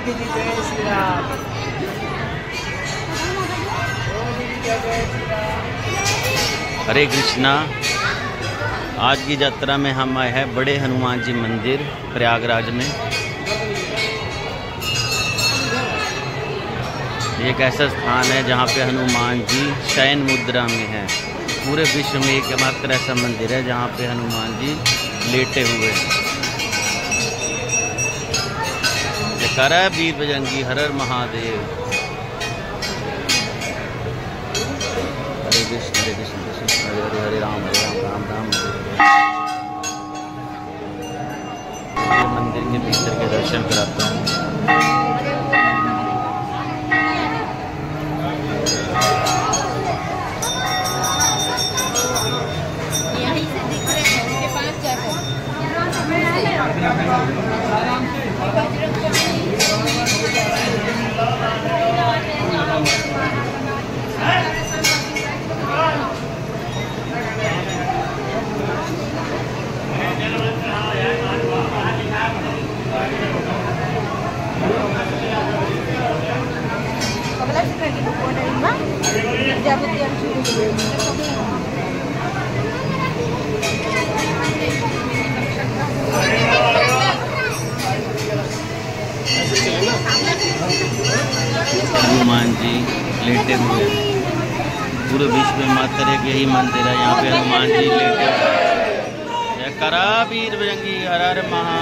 जय श्री राम हरे कृष्णा, आज की यात्रा में हम आए हैं बड़े हनुमान जी मंदिर, प्रयागराज में। एक ऐसा स्थान है जहाँ पे हनुमान जी शयन मुद्रा में है। पूरे विश्व में एकमात्र ऐसा मंदिर है जहाँ पे हनुमान जी लेटे हुए हैं। कर बीर बजंगी हर हर महादेव। हरे कृष्ण हरे कृष्ण कृष्ण, हरे हरे हरे राम हरे राम राम राम। मंदिर के भीतर के दर्शन कराता Kebetulan sudah dibuat dari jabut yang sudah dibuat. Hanuman ji लेटे हुए पूरे विश्व में मात्र एक यही मंदिर है। यहाँ पे हनुमान जी लेटे हुए करा वीर बजंगी हर हर महा